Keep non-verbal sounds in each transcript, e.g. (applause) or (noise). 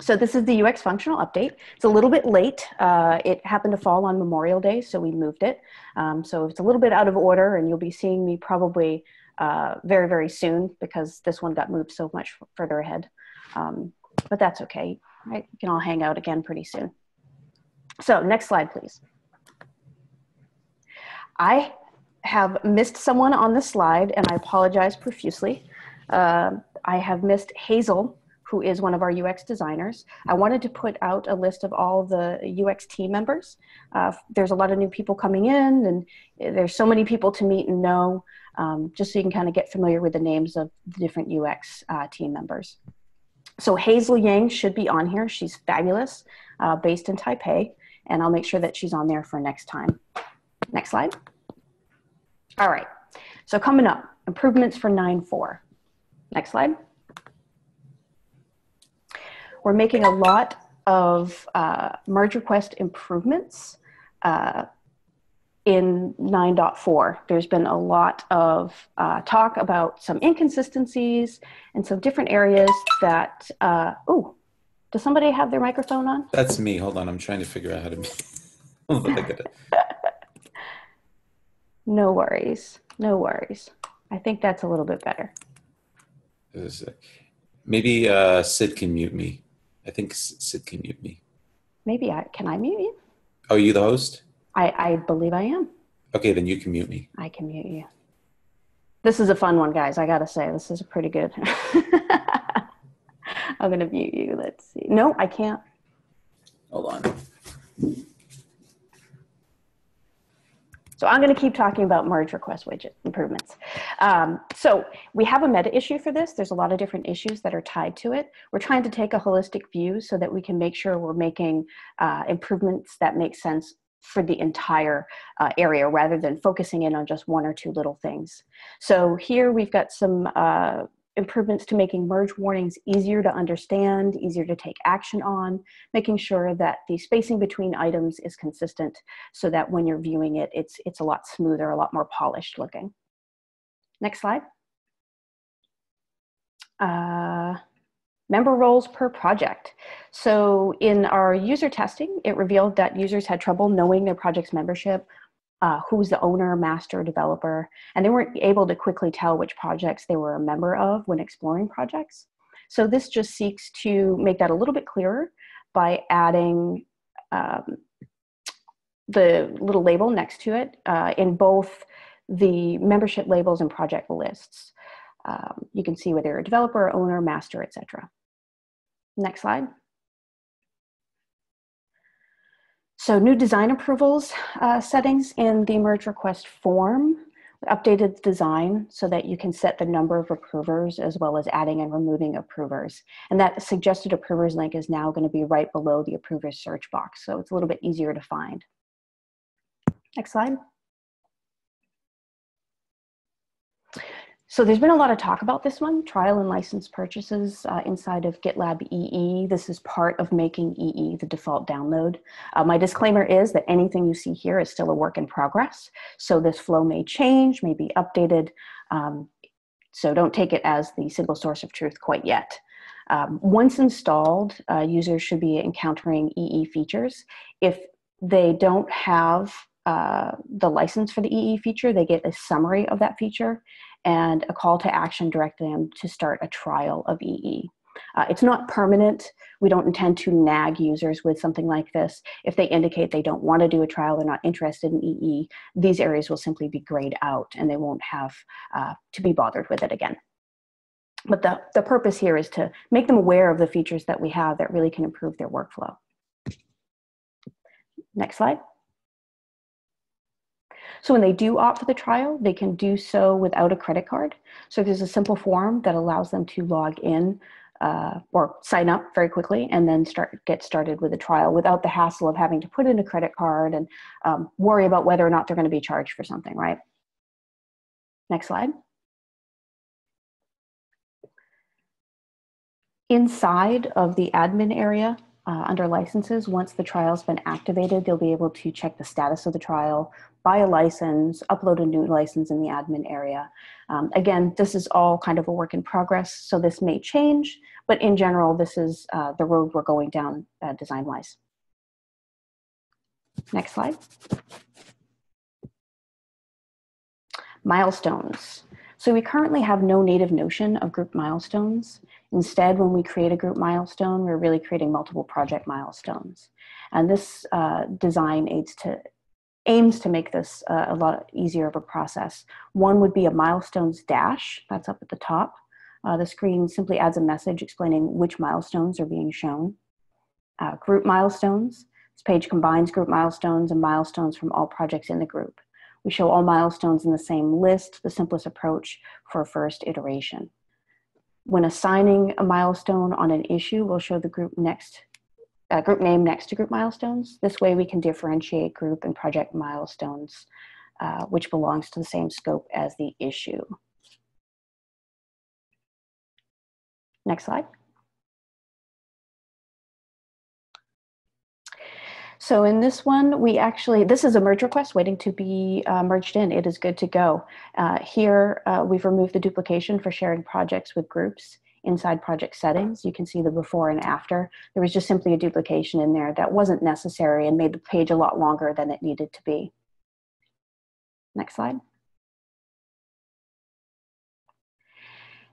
So this is the UX functional update. It's a little bit late. Uh, it happened to fall on Memorial Day, so we moved it. Um, so it's a little bit out of order, and you'll be seeing me probably uh, very, very soon because this one got moved so much further ahead. Um, but that's okay. Right? We can all hang out again pretty soon. So next slide, please. I have missed someone on the slide, and I apologize profusely. Uh, I have missed Hazel, who is one of our UX designers. I wanted to put out a list of all the UX team members. Uh, there's a lot of new people coming in, and there's so many people to meet and know, um, just so you can kind of get familiar with the names of the different UX uh, team members. So Hazel Yang should be on here. She's fabulous, uh, based in Taipei, and I'll make sure that she's on there for next time. Next slide. All right, so coming up, improvements for 9.4. Next slide we're making a lot of uh, merge request improvements uh, in 9.4. There's been a lot of uh, talk about some inconsistencies and some different areas that, uh, oh, does somebody have their microphone on? That's me. Hold on. I'm trying to figure out how to. (laughs) no worries. No worries. I think that's a little bit better. Maybe uh, Sid can mute me. I think Sid can mute me. Maybe I can I mute you? Oh, are you the host? I, I believe I am. Okay, then you can mute me. I can mute you. This is a fun one, guys. I gotta say, this is a pretty good. (laughs) I'm gonna mute you. Let's see. No, I can't. Hold on. So I'm going to keep talking about merge request widget improvements. Um, so we have a meta issue for this. There's a lot of different issues that are tied to it. We're trying to take a holistic view so that we can make sure we're making uh, improvements that make sense for the entire uh, area rather than focusing in on just one or two little things. So here we've got some uh, improvements to making merge warnings easier to understand, easier to take action on, making sure that the spacing between items is consistent so that when you're viewing it, it's, it's a lot smoother, a lot more polished looking. Next slide. Uh, member roles per project. So in our user testing, it revealed that users had trouble knowing their project's membership uh, who's the owner, master, developer, and they weren't able to quickly tell which projects they were a member of when exploring projects. So this just seeks to make that a little bit clearer by adding um, the little label next to it uh, in both the membership labels and project lists. Um, you can see whether you're a developer, owner, master, etc. Next slide. So new design approvals uh, settings in the merge request form, updated design so that you can set the number of approvers as well as adding and removing approvers. And that suggested approvers link is now going to be right below the approvers search box. So it's a little bit easier to find. Next slide. So there's been a lot of talk about this one, trial and license purchases uh, inside of GitLab EE. This is part of making EE the default download. Uh, my disclaimer is that anything you see here is still a work in progress. So this flow may change, may be updated. Um, so don't take it as the single source of truth quite yet. Um, once installed, uh, users should be encountering EE features. If they don't have uh, the license for the EE feature, they get a summary of that feature and a call to action directing them to start a trial of EE. Uh, it's not permanent. We don't intend to nag users with something like this. If they indicate they don't want to do a trial, they're not interested in EE, these areas will simply be grayed out and they won't have uh, to be bothered with it again. But the, the purpose here is to make them aware of the features that we have that really can improve their workflow. Next slide. So when they do opt for the trial, they can do so without a credit card. So there's a simple form that allows them to log in uh, or sign up very quickly and then start get started with a trial without the hassle of having to put in a credit card and um, worry about whether or not they're going to be charged for something, right? Next slide. Inside of the admin area, uh, under licenses, once the trial's been activated, they'll be able to check the status of the trial, buy a license, upload a new license in the admin area. Um, again, this is all kind of a work in progress, so this may change, but in general, this is uh, the road we're going down uh, design-wise. Next slide. Milestones. So we currently have no native notion of group milestones. Instead, when we create a group milestone, we're really creating multiple project milestones. And this uh, design aids to, aims to make this uh, a lot easier of a process. One would be a milestones dash, that's up at the top. Uh, the screen simply adds a message explaining which milestones are being shown. Uh, group milestones, this page combines group milestones and milestones from all projects in the group. We show all milestones in the same list, the simplest approach for a first iteration. When assigning a milestone on an issue, we'll show the group next uh, group name next to group milestones. This way we can differentiate group and project milestones, uh, which belongs to the same scope as the issue. Next slide. So in this one, we actually, this is a merge request waiting to be uh, merged in. It is good to go. Uh, here, uh, we've removed the duplication for sharing projects with groups inside project settings. You can see the before and after. There was just simply a duplication in there that wasn't necessary and made the page a lot longer than it needed to be. Next slide.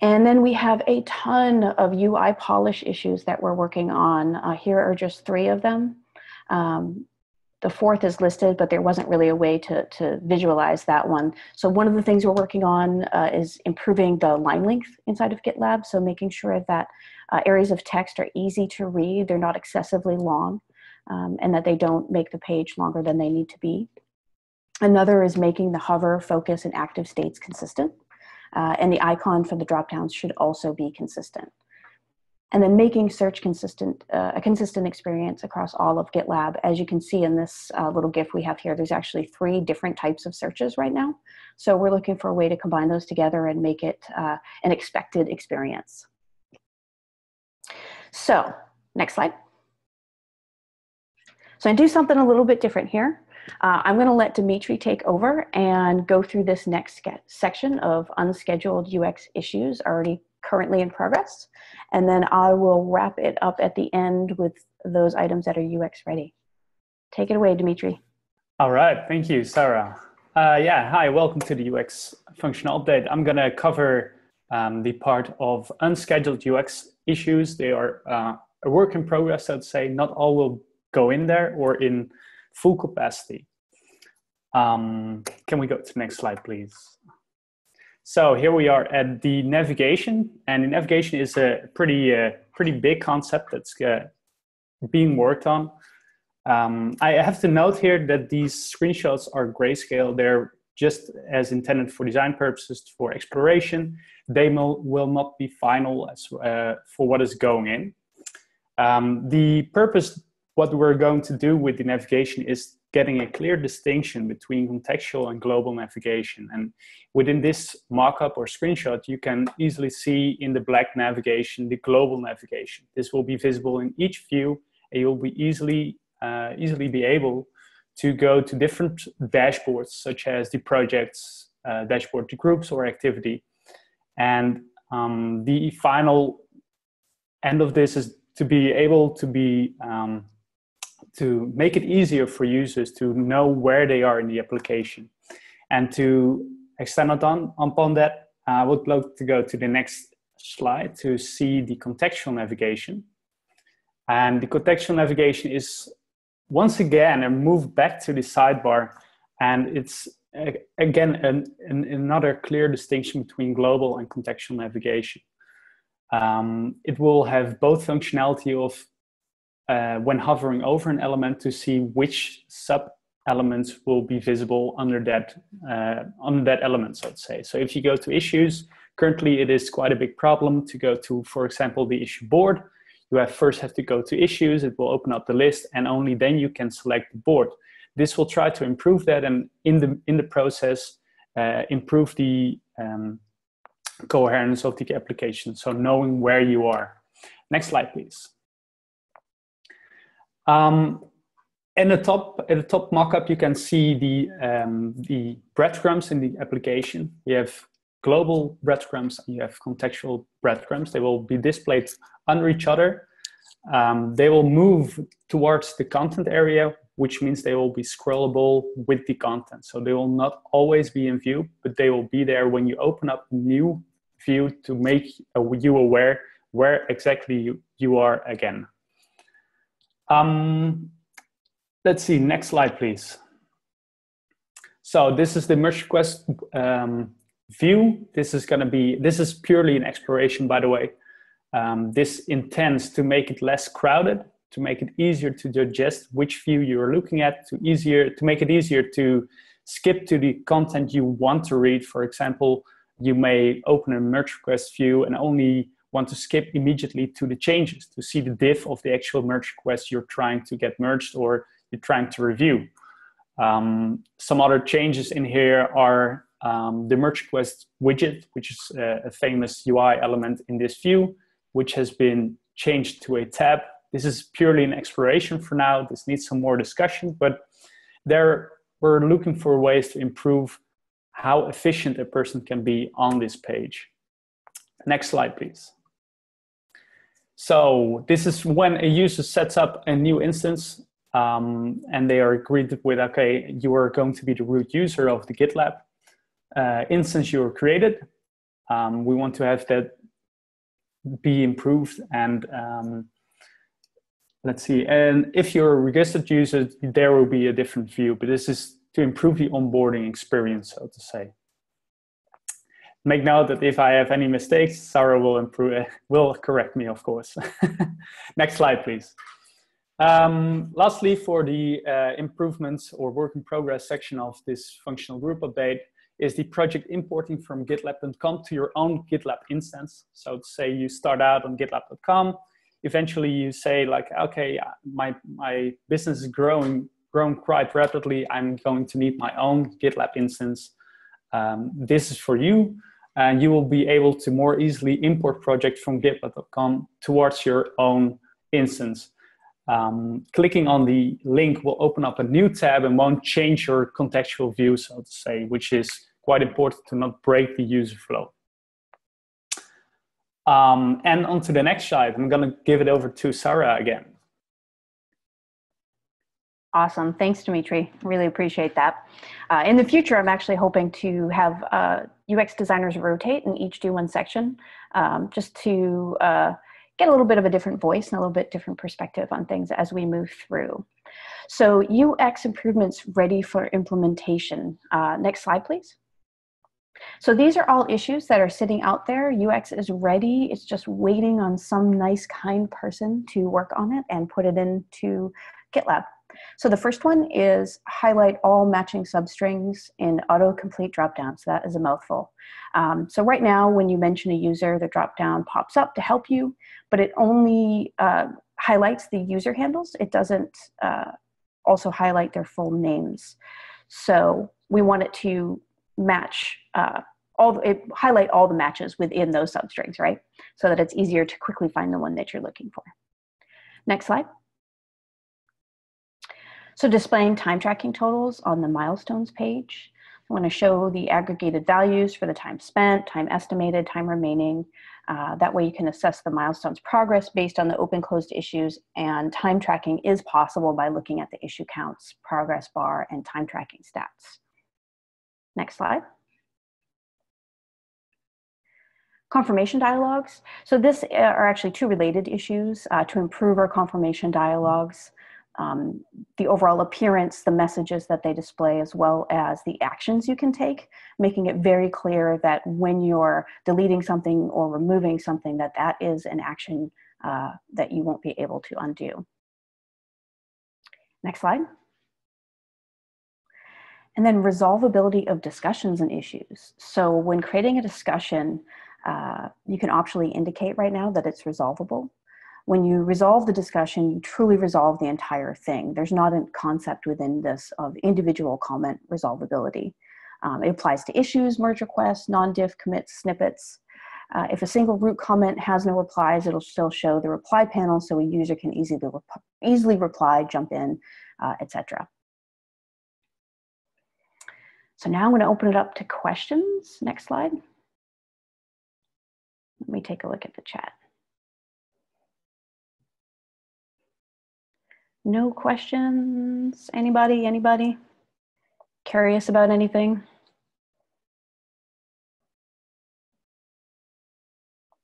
And then we have a ton of UI polish issues that we're working on. Uh, here are just three of them. Um, the fourth is listed, but there wasn't really a way to, to visualize that one. So one of the things we're working on uh, is improving the line length inside of GitLab. So making sure that uh, areas of text are easy to read, they're not excessively long, um, and that they don't make the page longer than they need to be. Another is making the hover, focus, and active states consistent. Uh, and the icon for the dropdowns should also be consistent and then making search consistent, uh, a consistent experience across all of GitLab. As you can see in this uh, little GIF we have here, there's actually three different types of searches right now. So we're looking for a way to combine those together and make it uh, an expected experience. So next slide. So I do something a little bit different here. Uh, I'm going to let Dimitrie take over and go through this next section of unscheduled UX issues already currently in progress. And then I will wrap it up at the end with those items that are UX ready. Take it away, Dimitrie. All right, thank you, Sarah. Uh, yeah, hi, welcome to the UX functional update. I'm gonna cover um, the part of unscheduled UX issues. They are uh, a work in progress, I'd say. Not all will go in there or in full capacity. Um, can we go to the next slide, please? So here we are at the navigation, and the navigation is a pretty uh, pretty big concept that's uh, being worked on. Um, I have to note here that these screenshots are grayscale. They're just as intended for design purposes for exploration. They will, will not be final as, uh, for what is going in. Um, the purpose, what we're going to do with the navigation is getting a clear distinction between contextual and global navigation. And within this mockup or screenshot, you can easily see in the black navigation, the global navigation. This will be visible in each view and you'll be easily, uh, easily be able to go to different dashboards, such as the projects uh, dashboard to groups or activity. And um, the final end of this is to be able to be um, to make it easier for users to know where they are in the application. And to extend on, upon that, I would like to go to the next slide to see the contextual navigation. And the contextual navigation is once again a move back to the sidebar. And it's again an, an, another clear distinction between global and contextual navigation. Um, it will have both functionality of uh, when hovering over an element to see which sub elements will be visible under that uh, under that element so to say. So if you go to issues currently it is quite a big problem to go to for example the issue board. You have first have to go to issues it will open up the list and only then you can select the board. This will try to improve that and in the in the process uh, improve the um, coherence of the application so knowing where you are. Next slide please Um, in the top, at the top mockup, you can see the um, the breadcrumbs in the application. You have global breadcrumbs and you have contextual breadcrumbs. They will be displayed under each other. Um, they will move towards the content area, which means they will be scrollable with the content. So they will not always be in view, but they will be there when you open up new view to make you aware where exactly you, you are again. Um, let's see, next slide, please. So this is the merge request um, view. This is going to be, this is purely an exploration, by the way. Um, this intends to make it less crowded, to make it easier to digest which view you're looking at, to easier to make it easier to skip to the content you want to read. For example, you may open a merge request view and only want to skip immediately to the changes to see the diff of the actual merge request you're trying to get merged or you're trying to review. Um, some other changes in here are um, the merge request widget, which is a, a, famous UI element in this view, which has been changed to a tab. This is purely an exploration for now. This needs some more discussion, but there we're looking for ways to improve how efficient a person can be on this page. Next slide, please. So this is when a user sets up a new instance um, and they are agreed with, okay, you are going to be the root user of the GitLab uh, instance you were created. Um, we want to have that be improved and um, let's see. And if you're a registered user, there will be a different view, but this is to improve the onboarding experience, so to say. Make note that if I have any mistakes, Sarah will improve, (laughs) will correct me, of course. (laughs) Next slide, please. Um, lastly, for the uh, improvements or work in progress section of this functional group update, is the project importing from gitlab.com to your own GitLab instance. So say you start out on gitlab.com, eventually you say like, okay, my, my business is growing, growing quite rapidly. I'm going to need my own GitLab instance. Um, this is for you. And you will be able to more easily import projects from gitlab.com towards your own instance. Um, clicking on the link will open up a new tab and won't change your contextual view, so to say, which is quite important to not break the user flow. Um, and on to the next slide, I'm going to give it over to Sarah again. Awesome. Thanks, Dimitrie. Really appreciate that. Uh, in the future, I'm actually hoping to have uh, UX designers rotate and each do one section um, just to uh, get a little bit of a different voice and a little bit different perspective on things as we move through. So UX improvements ready for implementation. Uh, next slide, please. So these are all issues that are sitting out there. UX is ready. It's just waiting on some nice, kind person to work on it and put it into GitLab. So the first one is highlight all matching substrings in autocomplete dropdown. So that is a mouthful. Um, so right now, when you mention a user, the dropdown pops up to help you, but it only uh, highlights the user handles. It doesn't uh, also highlight their full names. So we want it to match uh, all the, it, highlight all the matches within those substrings, right? So that it's easier to quickly find the one that you're looking for. Next slide. So displaying time tracking totals on the milestones page. I want to show the aggregated values for the time spent, time estimated, time remaining. Uh, that way you can assess the milestones progress based on the open closed issues and time tracking is possible by looking at the issue counts, progress bar, and time tracking stats. Next slide. Confirmation dialogues. So this uh, are actually two related issues uh, to improve our confirmation dialogues. Um, the overall appearance, the messages that they display, as well as the actions you can take, making it very clear that when you're deleting something or removing something, that that is an action uh, that you won't be able to undo. Next slide. And then resolvability of discussions and issues. So when creating a discussion, uh, you can optionally indicate right now that it's resolvable. When you resolve the discussion, you truly resolve the entire thing. There's not a concept within this of individual comment resolvability. Um, it applies to issues, merge requests, non-diff commits, snippets. Uh, if a single root comment has no replies, it'll still show the reply panel so a user can easily, rep- easily reply, jump in, uh, etc. So now I'm going to open it up to questions. Next slide. Let me take a look at the chat. No questions? Anybody? Anybody? Curious about anything?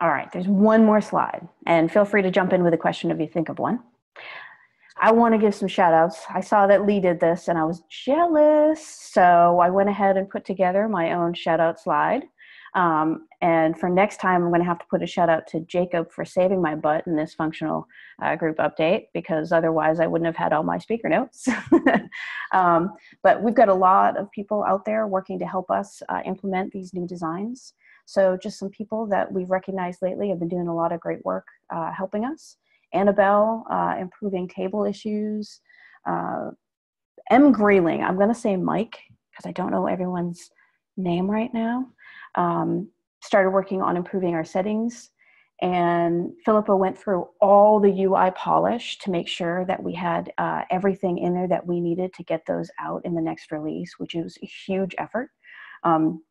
All right, there's one more slide, and feel free to jump in with a question if you think of one. I want to give some shout outs. I saw that Lee did this and I was jealous. So I went ahead and put together my own shout out slide. Um, and for next time, I'm going to have to put a shout out to Jacob for saving my butt in this functional uh, group update because otherwise I wouldn't have had all my speaker notes. (laughs) um, but we've got a lot of people out there working to help us uh, implement these new designs. So just some people that we've recognized lately have been doing a lot of great work uh, helping us. Annabelle, uh, improving table issues. Uh, M. Greiling, I'm going to say Mike because I don't know everyone's name right now um, started working on improving our settings. And Filipa went through all the UI polish to make sure that we had uh, everything in there that we needed to get those out in the next release, which was a huge effort. Um,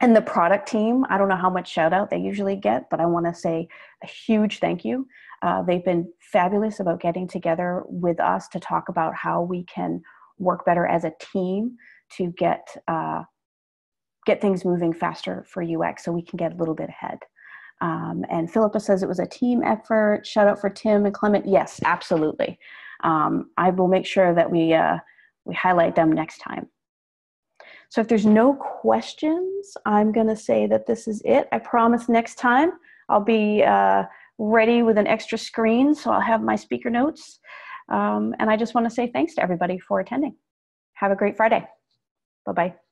and the product team, I don't know how much shout out they usually get, but I want to say a huge thank you. Uh, they've been fabulous about getting together with us to talk about how we can work better as a team to get uh, get things moving faster for UX so we can get a little bit ahead. Um, and Filipa says it was a team effort. Shout out for Tim and Clement. Yes, absolutely. Um, I will make sure that we, uh, we highlight them next time. So if there's no questions, I'm going to say that this is it. I promise next time I'll be uh, ready with an extra screen, so I'll have my speaker notes. Um, and I just want to say thanks to everybody for attending. Have a great Friday. Bye bye.